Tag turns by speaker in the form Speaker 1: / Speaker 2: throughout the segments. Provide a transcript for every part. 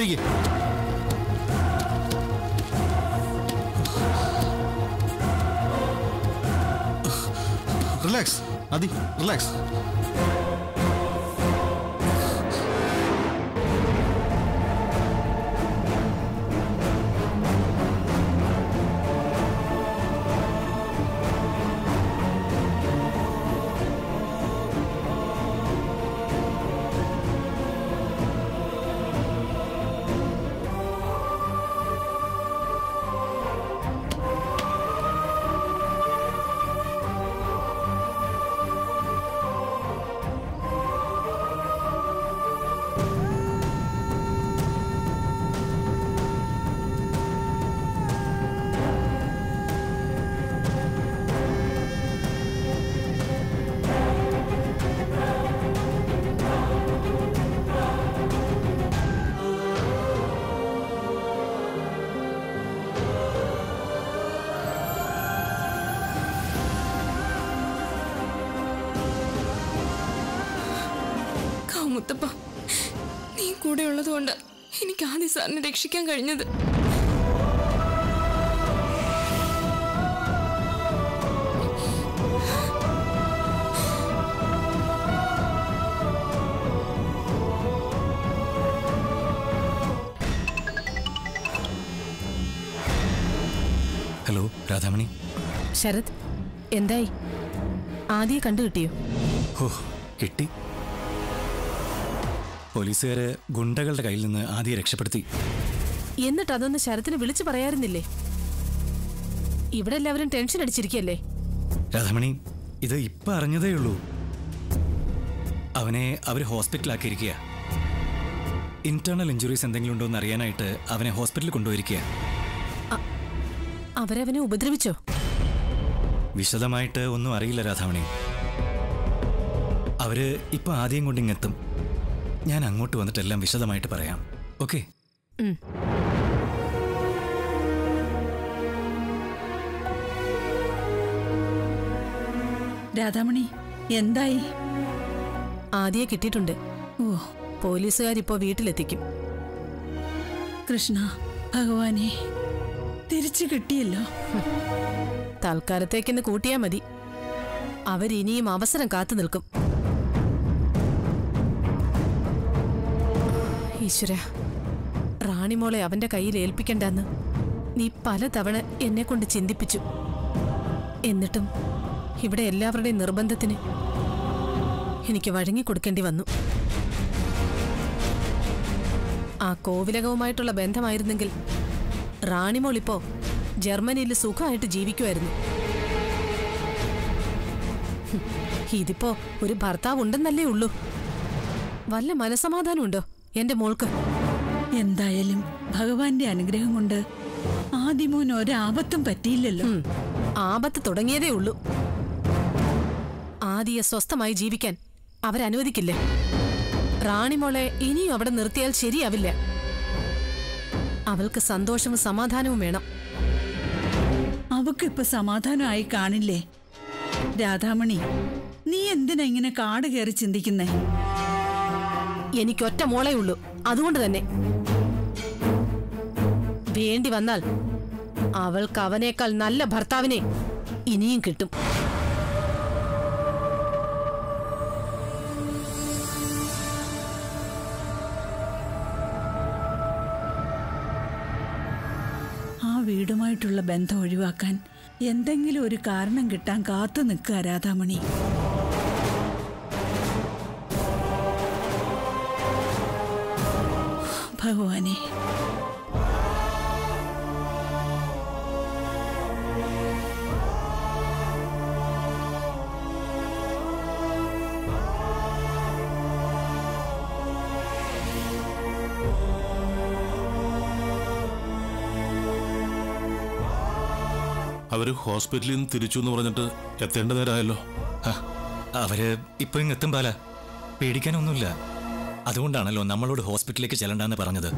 Speaker 1: ഈ റിലാക്സ് അതി റിലാക്സ്.
Speaker 2: കൂടെ ഉള്ളതുകൊണ്ട് എനിക്ക് ആദ്യ സാറിനെ രക്ഷിക്കാൻ കഴിഞ്ഞത്.
Speaker 3: ഹലോ രാധാമണി.
Speaker 4: ശരത് എന്തായി? ആദ്യം കണ്ടു കിട്ടിയോ?
Speaker 3: ഹോ കിട്ടി. പോലീസുകാര് ഗുണ്ടകളുടെ കയ്യിൽ നിന്ന് ആദ്യം രക്ഷപ്പെടുത്തി.
Speaker 4: എന്നിട്ട് അതൊന്ന് ശരത്തിന് വിളിച്ചു പറയാറുന്നില്ലേ? ഇവിടെ എല്ലാവരും ടെൻഷൻ അടിച്ചിരിക്കല്ലേ?
Speaker 3: രാധാമണി ഇത് ഇപ്പൊ അറിഞ്ഞതേ ഉള്ളൂ. അവനെ അവർ ഹോസ്പിറ്റലാക്കിയിരിക്കുക ഇന്റേണൽ ഇഞ്ചുറീസ് എന്തെങ്കിലും ഉണ്ടോ എന്ന് അറിയാനായിട്ട് അവനെ ഹോസ്പിറ്റലിൽ കൊണ്ടുപോയിരിക്കുക
Speaker 4: അവരവനെ ഉപദ്രവിച്ചോ?
Speaker 3: വിശദമായിട്ട് ഒന്നും അറിയില്ല രാധാമണി. അവർ ഇപ്പൊ ആദ്യം കൊണ്ട് ഇങ്ങെത്തും. ഞാൻ അങ്ങോട്ട് വന്നിട്ട് എല്ലാം വിശദമായിട്ട് പറയാം. ഓക്കെ.
Speaker 5: രാധാമണി എന്തായി?
Speaker 4: ആദ്യേ കിട്ടിയിട്ടുണ്ട്.
Speaker 5: ഓ.
Speaker 4: പോലീസുകാരിപ്പോ വീട്ടിലെത്തിക്കും.
Speaker 5: കൃഷ്ണ ഭഗവാനെ തിരിച്ചു കിട്ടിയല്ലോ.
Speaker 4: തൽക്കാലത്തേക്കിന്ന് കൂട്ടിയാ മതി. അവരിനിയും അവസരം കാത്തു നിൽക്കും. ഈശ്വര. റാണിമോളെ അവന്റെ കയ്യിൽ ഏൽപ്പിക്കണ്ടെന്ന് നീ പലതവണ എന്നെ കൊണ്ട് ചിന്തിപ്പിച്ചു. എന്നിട്ടും ഇവിടെ എല്ലാവരുടെയും നിർബന്ധത്തിന് എനിക്ക് വഴങ്ങിക്കൊടുക്കേണ്ടി വന്നു. ആ കോവിലകവുമായിട്ടുള്ള ബന്ധമായിരുന്നെങ്കിൽ റാണിമോൾ ഇപ്പോ ജർമ്മനിയിൽ സുഖമായിട്ട് ജീവിക്കുമായിരുന്നു. ഇതിപ്പോ ഒരു ഭർത്താവ് ഉണ്ടെന്നല്ലേ ഉള്ളൂ. വല്ല മനസമാധാനമുണ്ടോ എന്റെ മോൾക്ക്.
Speaker 5: എന്തായാലും ഭഗവാന്റെ അനുഗ്രഹം കൊണ്ട് ആദിമോന് ഒരാപത്തും പറ്റിയില്ലല്ലോ.
Speaker 4: ആപത്ത് തുടങ്ങിയതേ ഉള്ളൂ. ആദിയെ സ്വസ്ഥമായി ജീവിക്കാൻ അവരനുവദിക്കില്ലേ? റാണിമോളെ ഇനിയും അവിടെ നിർത്തിയാൽ ശരിയാവില്ല. അവൾക്ക് സന്തോഷവും സമാധാനവും വേണം.
Speaker 5: അവക്കിപ്പൊ സമാധാനമായി കാണില്ലേ? രാധാമണി നീ എന്തിനാ ഇങ്ങനെ കാട് കയറി ചിന്തിക്കുന്നേ?
Speaker 4: എനിക്കൊറ്റ മോളേ ഉള്ളൂ. അതുകൊണ്ട് തന്നെ. വേണ്ടി വന്നാൽ അവൾക്ക് അവനേക്കാൾ നല്ല ഭർത്താവിനെ ഇനിയും കിട്ടും.
Speaker 5: ആ വീടുമായിട്ടുള്ള ബന്ധം ഒഴിവാക്കാൻ എന്തെങ്കിലും ഒരു കാരണം കിട്ടാൻ കാത്തു നിൽക്കുക രാധാമണി. ഭഗവാനെ.
Speaker 6: അവർ ഹോസ്പിറ്റലിൽ നിന്ന് തിരിച്ചു എന്ന് പറഞ്ഞിട്ട് എത്തേണ്ട നേരമായല്ലോ.
Speaker 3: അവർ ഇപ്പൊ ഇങ്ങെത്തും പാല പേടിക്കാനൊന്നുമില്ല. അതുകൊണ്ടാണല്ലോ നമ്മളോട് ഹോസ്പിറ്റലിലേക്ക് ചെല്ലണ്ടെന്ന് പറഞ്ഞത്.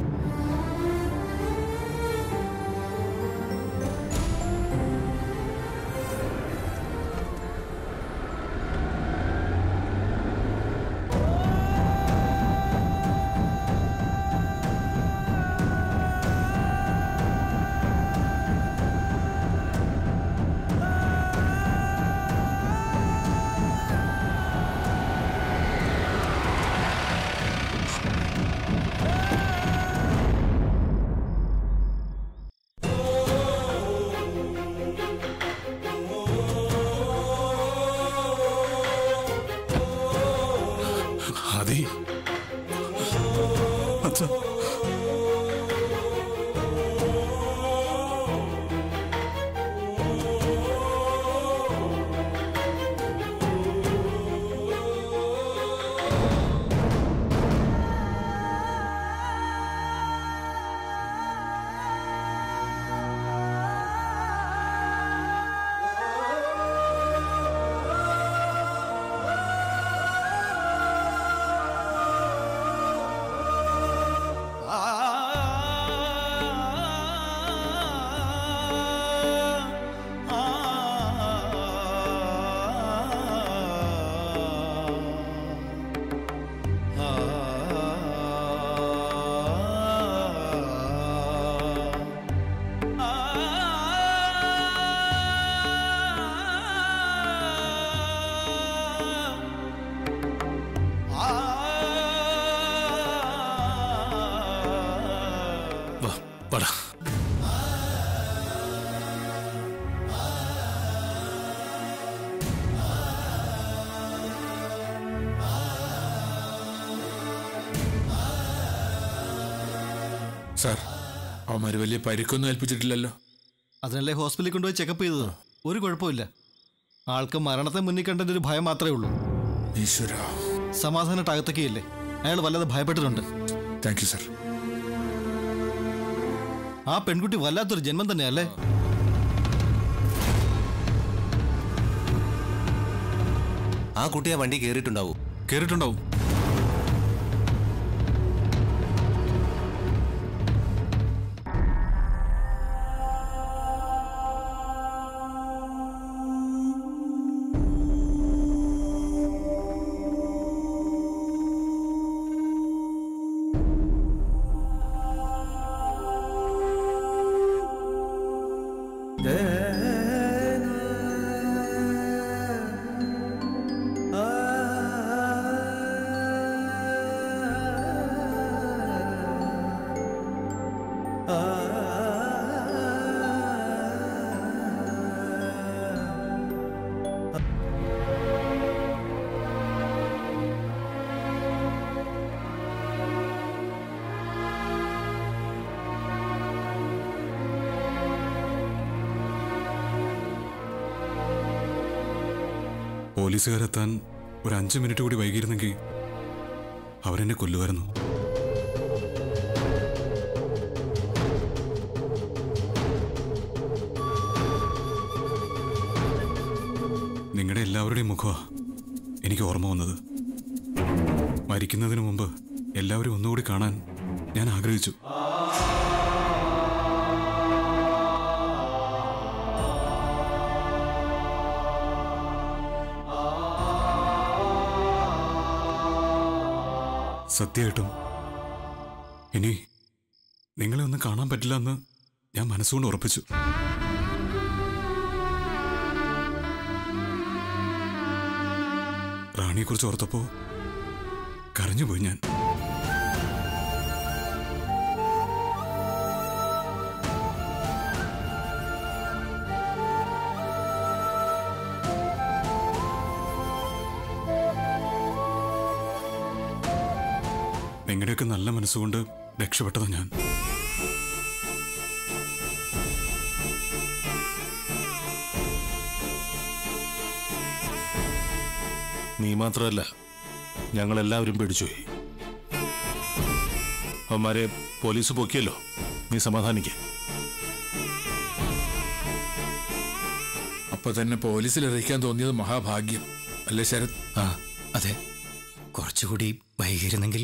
Speaker 7: സാർ അവന്മാര് വലിയ പരിക്കൊന്നും ഏൽപ്പിച്ചിട്ടില്ലല്ലോ.
Speaker 1: അതിനല്ലേ ഹോസ്പിറ്റലിൽ കൊണ്ടുപോയി ചെക്കപ്പ് ചെയ്തത്? ഒരു കുഴപ്പമില്ല ആൾക്ക് മരണത്തെ മുന്നിൽ കണ്ടതിന്റെ ഒരു ഭയം മാത്രമേ ഉള്ളൂ.
Speaker 7: ഈശ്വര.
Speaker 1: സമാധാനമായിട്ട് അകത്തൊക്കെയല്ലേ? അയാൾ വല്ലാതെ ഭയപ്പെട്ടിട്ടുണ്ട്.
Speaker 7: താങ്ക് യു സാർ
Speaker 1: ആ പെൺകുട്ടി വല്ലാത്തൊരു ജന്മം തന്നെയല്ലേ?
Speaker 8: ആ കുട്ടി ആ വണ്ടി കയറിയിട്ടുണ്ടാവും
Speaker 6: കേറിട്ടുണ്ടാവും പോലീസുകാരെത്താൻ ഒരു അഞ്ച് മിനിറ്റ് കൂടി വൈകിയിരുന്നെങ്കിൽ അവരെന്നെ കൊല്ലുമായിരുന്നു.
Speaker 3: സത്യമായിട്ടും ഇനി നിങ്ങളെ ഒന്നും കാണാൻ പറ്റില്ല എന്ന് ഞാൻ മനസ്സുകൊണ്ട് ഉറപ്പിച്ചു. റാണിയെക്കുറിച്ച് ഓർത്തപ്പോ കരഞ്ഞുപോയി ഞാൻ. മനസ്സുകൊണ്ട് രക്ഷപ്പെട്ടതാ ഞാൻ.
Speaker 6: നീ മാത്രമല്ല ഞങ്ങളെല്ലാവരും പേടിച്ചുപോയി അവന്മാരെ പോലീസ് പൊക്കിയല്ലോ നീ സമാധാനിക്ക.
Speaker 7: അപ്പൊ തന്നെ പോലീസിൽ അറിയിക്കാൻ തോന്നിയത് മഹാഭാഗ്യം അല്ലേ ശരത്?
Speaker 3: ആ അതെ. കുറച്ചുകൂടി വൈകിരുന്നെങ്കിൽ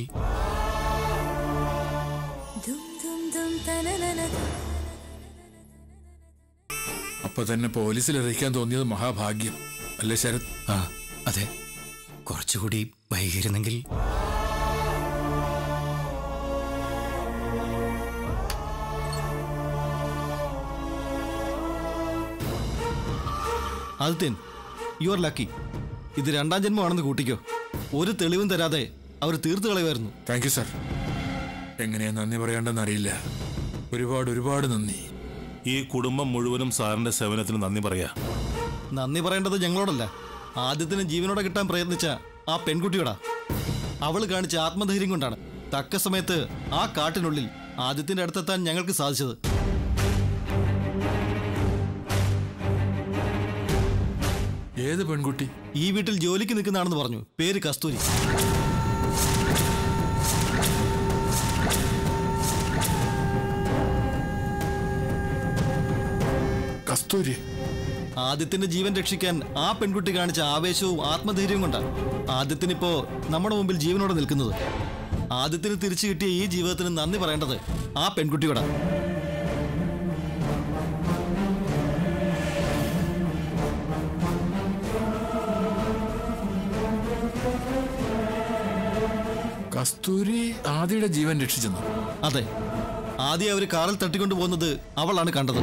Speaker 7: അപ്പൊ തന്നെ പോലീസിൽ അറിയിക്കാൻ തോന്നിയത് മഹാഭാഗ്യം. അല്ലേ ശരത്?
Speaker 3: ആ അതെ. കുറച്ചുകൂടി വൈകിയിരുന്നെങ്കിൽ.
Speaker 1: ആദിത്യൻ യു ആർ ലക്കി ഇത് രണ്ടാം ജന്മമാണെന്ന് കൂട്ടിക്കോ. ഒരു തെളിവും തരാതെ അവർ തീർത്തു കളയുമായിരുന്നു.
Speaker 7: താങ്ക് യു സാർ എങ്ങനെയാ നന്ദി പറയേണ്ടെന്ന് അറിയില്ല. ഒരുപാട് ഒരുപാട് നന്ദി.
Speaker 6: ഈ കുടുംബം മുഴുവനും സാറിന്റെ സേവനത്തിന് നന്ദി പറയാ.
Speaker 1: നന്ദി പറയേണ്ടത് ഞങ്ങളോടല്ല. ആദ്യത്തിന് ജീവനോടെ കിട്ടാൻ പ്രയത്നിച്ച ആ പെൺകുട്ടിയോടാ. അവൾ കാണിച്ച ആത്മധൈര്യം കൊണ്ടാണ്. തക്ക സമയത്ത് ആ കാട്ടിനുള്ളിൽ ആദ്യത്തിന്റെ അടുത്തെത്താൻ ഞങ്ങൾക്ക് സാധിച്ചത്.
Speaker 7: ഏത് പെൺകുട്ടി?
Speaker 1: ഈ വീട്ടിൽ ജോലിക്ക് നിൽക്കുന്നതാണെന്ന് പറഞ്ഞു. പേര് കസ്തൂരി.
Speaker 7: കസ്തൂരി
Speaker 1: ആദ്യത്തിന്റെ ജീവൻ രക്ഷിക്കാൻ ആ പെൺകുട്ടി കാണിച്ച ആവേശവും ആത്മധൈര്യവും കൊണ്ടാണ് ആദ്യത്തിനിപ്പോ നമ്മുടെ മുമ്പിൽ ജീവനോടെ നിൽക്കുന്നത്. ആദ്യത്തിന് തിരിച്ചു കിട്ടിയ ഈ ജീവിതത്തിന് നന്ദി പറയേണ്ടത് ആ പെൺകുട്ടിയോടാണ്
Speaker 7: കസ്തൂരി ആദിയുടെ ജീവൻ രക്ഷിച്ചെന്നു?
Speaker 1: അതെ. ആദ്യം അവർ കാറിൽ തട്ടിക്കൊണ്ടു പോകുന്നത് അവളാണ് കണ്ടത്.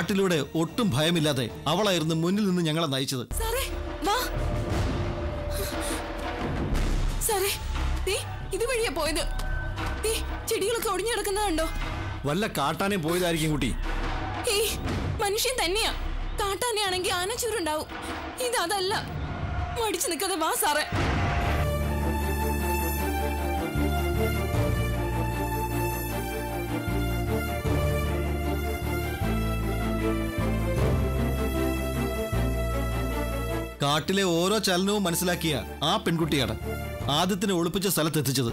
Speaker 1: കാട്ടിലൂടെ ഒട്ടും ഭയമില്ലാതെ അവളായിരുന്നു മുന്നിൽ നിന്ന് ഞങ്ങളെ നയിച്ചത്.
Speaker 2: ഇതുവഴിയാ പോയത്. ചെടികളൊക്കെ ഒടിഞ്ഞു കിടക്കുന്നതുണ്ടോ
Speaker 1: വല്ല കാട്ടാനെ പോയതായിരിക്കും കുട്ടി.
Speaker 2: മനുഷ്യൻ തന്നെയാ. കാട്ടാനയാണെങ്കിൽ ആനച്ചൂരുണ്ടാവും. ഇതല്ല. മടിച്ചു നിൽക്കാതെ വാ സാറേ.
Speaker 1: കാട്ടിലെ ഓരോ ചലനവും മനസ്സിലാക്കിയ ആ പെൺകുട്ടിയാണ് ആദ്യത്തിന് ഒളിപ്പിച്ച സ്ഥലത്തെത്തിച്ചത്.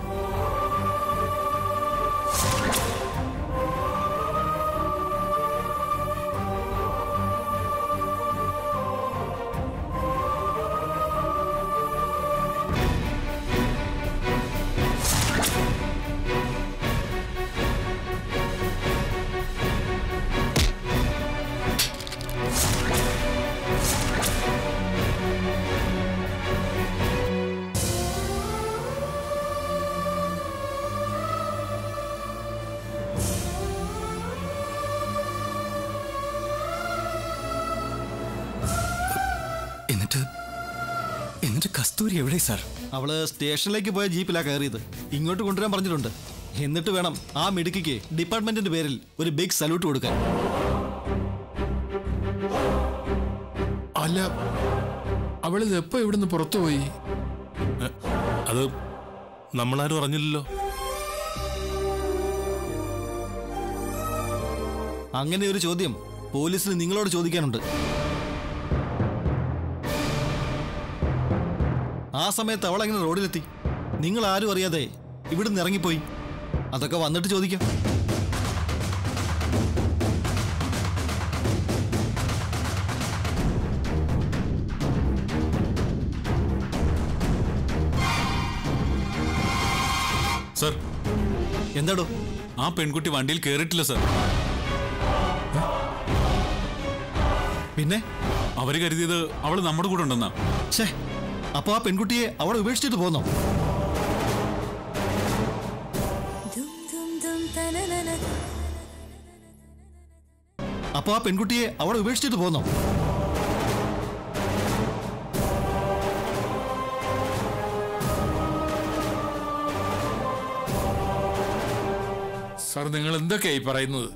Speaker 3: കസ്തൂരി എവിടെ സാർ?
Speaker 1: അവൾ സ്റ്റേഷനിലേക്ക് പോയ ജീപ്പിലാ കയറിയത്. ഇങ്ങോട്ട് കൊണ്ടുവരാൻ പറഞ്ഞിട്ടുണ്ട്. എന്നിട്ട് വേണം ആ മിടുക്കിക്ക് ഡിപ്പാർട്ട്മെന്റിന്റെ പേരിൽ ഒരു ബിഗ് സല്യൂട്ട് കൊടുക്കാൻ.
Speaker 7: അല്ല അവളിത് എപ്പോ ഇവിടുന്ന് പുറത്തു പോയി?
Speaker 6: അത് നമ്മളാരും അറിഞ്ഞില്ലല്ലോ.
Speaker 1: അങ്ങനെ ഒരു ചോദ്യം പോലീസിന് നിങ്ങളോട് ചോദിക്കാനുണ്ട്. ആ സമയത്ത് അവൾ എങ്ങനെ റോഡിലെത്തി? നിങ്ങൾ ആരും അറിയാതെ ഇവിടുന്ന് ഇറങ്ങിപ്പോയി. അതൊക്കെ വന്നിട്ട് ചോദിക്കാം.
Speaker 9: സർ
Speaker 1: എന്താടോ?
Speaker 9: ആ പെൺകുട്ടി വണ്ടിയിൽ കയറിയിട്ടില്ല സർ.
Speaker 1: പിന്നെ?
Speaker 9: അവർ കരുതിയത് അവൾ നമ്മുടെ കൂടെ ഉണ്ടെന്നാ.
Speaker 1: ഛേ അപ്പൊ ആ പെൺകുട്ടിയെ അവിടെ ഉപേക്ഷിച്ചിട്ട് പോന്നോ? അപ്പൊ ആ പെൺകുട്ടിയെ അവിടെ ഉപേക്ഷിച്ചിട്ട് പോന്നോ?
Speaker 7: സാർ നിങ്ങൾ എന്തൊക്കെയായി പറയുന്നത്?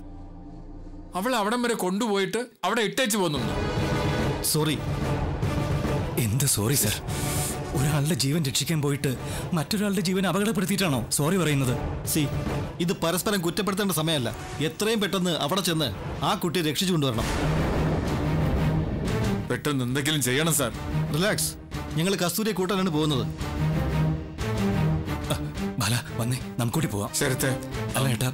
Speaker 7: അവൾ അവിടം വരെ കൊണ്ടുപോയിട്ട് അവിടെ ഇട്ടേച്ച് പോകുന്നുണ്ട്
Speaker 1: സോറി
Speaker 3: എന്ത് സോറി സർ ഒരാളുടെ ജീവൻ രക്ഷിക്കാൻ പോയിട്ട് മറ്റൊരാളുടെ ജീവൻ അപകടപ്പെടുത്തിയിട്ടാണോ സോറി പറയുന്നത്?
Speaker 1: സി ഇത് പരസ്പരം കുറ്റപ്പെടുത്തേണ്ട സമയമല്ല. എത്രയും പെട്ടെന്ന് അവിടെ ചെന്ന് ആ കുട്ടിയെ രക്ഷിച്ചു കൊണ്ടുവരണം.
Speaker 7: പെട്ടെന്ന് എന്തെങ്കിലും ചെയ്യണം സാർ
Speaker 1: റിലാക്സ് ഞങ്ങൾ കസ്തൂരിയെ കൂട്ടാനാണ് പോകുന്നത്.
Speaker 3: ബാല വന്നേ. നമുക്കൂടി പോവാം.
Speaker 7: ശരത്തെ
Speaker 3: അല്ല ഏട്ടാ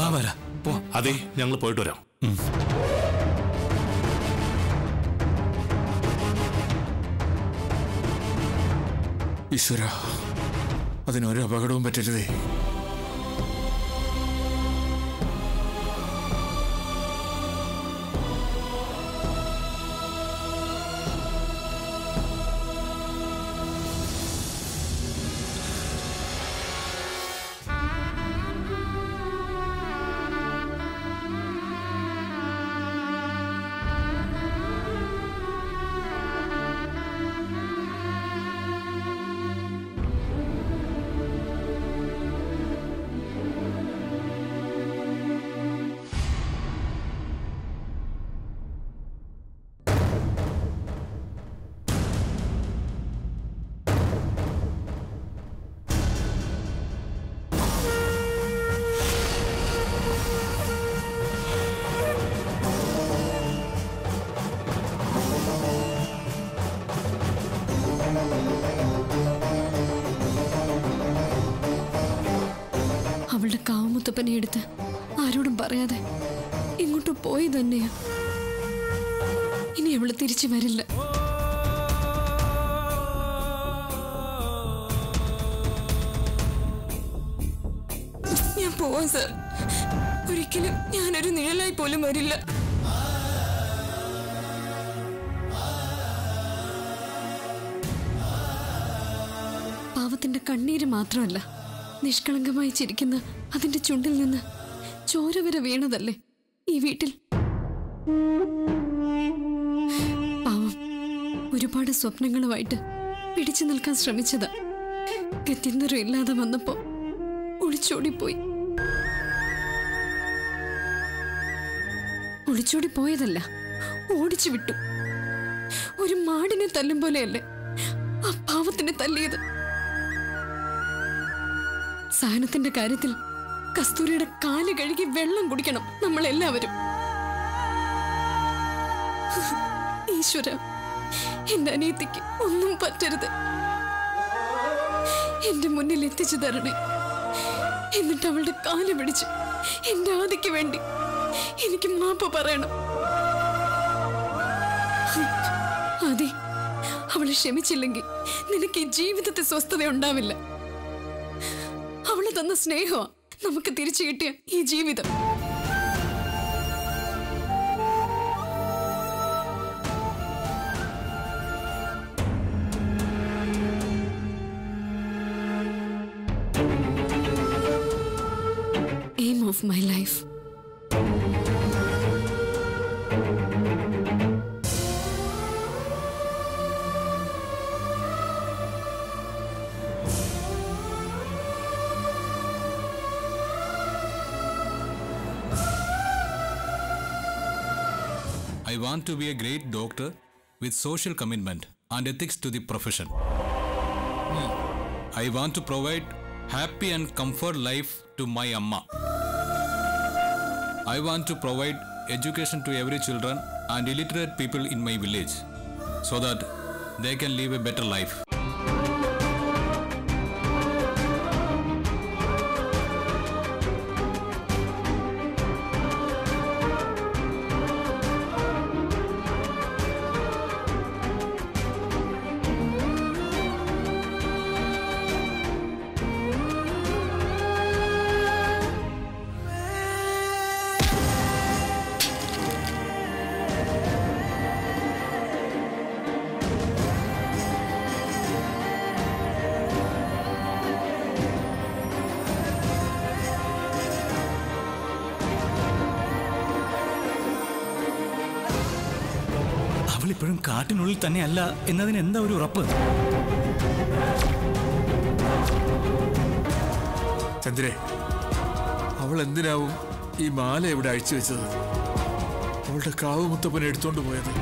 Speaker 3: വാ ബാല പോ.
Speaker 6: അതെ ഞങ്ങൾ പോയിട്ട് വരാം.
Speaker 7: ഈശ്വര. അതിനൊരു അപകടവും പറ്റരുതേ.
Speaker 2: അവളുടെ കാവുമുത്തപ്പനെ എടുത്ത് ആരോടും പറയാതെ ഇങ്ങോട്ട് പോയി തന്നെയാ. ഇനി അവൾ തിരിച്ചു വരില്ല. ഞാൻ പോവാ സർ. ഒരിക്കലും ഞാനൊരു നിഴലായി പോലും വരില്ല. പാവത്തിന്റെ കണ്ണീര് മാത്രമല്ല നിഷ്കളങ്കമായി ചിരിക്കുന്ന അതിന്റെ ചുണ്ടിൽ നിന്ന് ചോര വരെ വീണതല്ലേ ഈ വീട്ടിൽ? പാവം ഒരുപാട് സ്വപ്നങ്ങളുമായിട്ട് പിടിച്ചു നിൽക്കാൻ ശ്രമിച്ചത്. ഗത്യന്തരം ഇല്ലാതെ വന്നപ്പോ ഒളിച്ചോടിപ്പോയി. ഒളിച്ചോടി പോയതല്ല ഓടിച്ചു വിട്ടു. ഒരു മാടിനെ തല്ലും പോലെയല്ലേ ആ പാവത്തിനെ തല്ലിയത്? സഹനത്തിന്റെ കാര്യത്തിൽ കസ്തൂരിയുടെ കാൽ കഴുകി വെള്ളം കുടിക്കണം നമ്മൾ എല്ലാവരും ഈശ്വര എന്റെ അനിയത്തിക്ക് ഒന്നും പറ്റരുത്. എന്റെ മുന്നിൽ എത്തിച്ചു തരണേ. എന്നിട്ട് അവളുടെ കാൽ പിടിച്ച് എന്റെ ആദിക്ക് വേണ്ടി എനിക്ക് മാപ്പ് പറയണം. ആദി അവളെ ക്ഷമിച്ചില്ലെങ്കിൽ നിനക്ക് ജീവിതത്തെ സ്വസ്ഥത ഉണ്ടാവില്ല തന്ന സ്നേഹമാ നമുക്ക് തിരിച്ചു കിട്ടിയ ഈ ജീവിതം.
Speaker 9: Want to be a great doctor with social commitment and ethics to the profession. Hmm. I want to provide happy and comfort life to my amma. I want to provide education to every children and illiterate people in my village so that they can live a better life. ഇപ്പോഴും കാട്ടിനുള്ളിൽ തന്നെയല്ല എന്നതിന് എന്താ ഒരു ഉറപ്പ്?
Speaker 7: ചന്ദ്രേ അവൾ എന്തിനാവും ഈ മാല എവിടെ അഴിച്ചു വെച്ചത്? അവളുടെ കാവ് മുത്തപ്പനെ എടുത്തോണ്ട് പോയത്.